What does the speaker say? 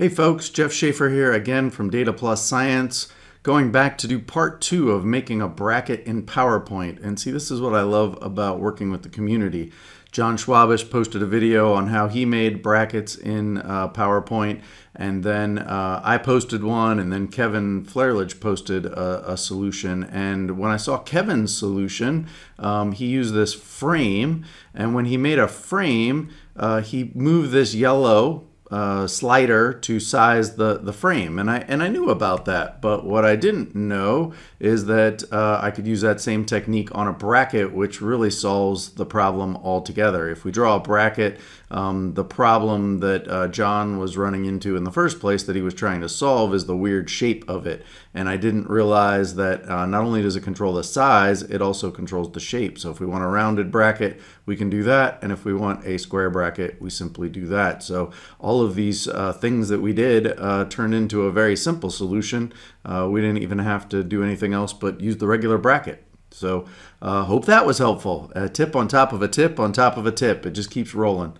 Hey folks, Jeff Shaffer here again from Data Plus Science, going back to do part two of making a bracket in PowerPoint. And see, this is what I love about working with the community. Jon Schwabish posted a video on how he made brackets in uh, PowerPoint, and then uh, I posted one, and then Kevin Flerlage posted a, a solution. And when I saw Kevin's solution, um, he used this frame, and when he made a frame, uh, he moved this yellow uh, slider to size the, the frame. And I, and I knew about that, but what I didn't know is that uh, I could use that same technique on a bracket, which really solves the problem altogether. If we draw a bracket, um, the problem that uh, Jon was running into in the first place that he was trying to solve is the weird shape of it. And I didn't realize that uh, not only does it control the size, it also controls the shape. So if we want a rounded bracket, we can do that. And if we want a square bracket, we simply do that. So all of these uh, things that we did uh, turned into a very simple solution. Uh, we didn't even have to do anything else but use the regular bracket. So uh, hope that was helpful. A tip on top of a tip on top of a tip. It just keeps rolling.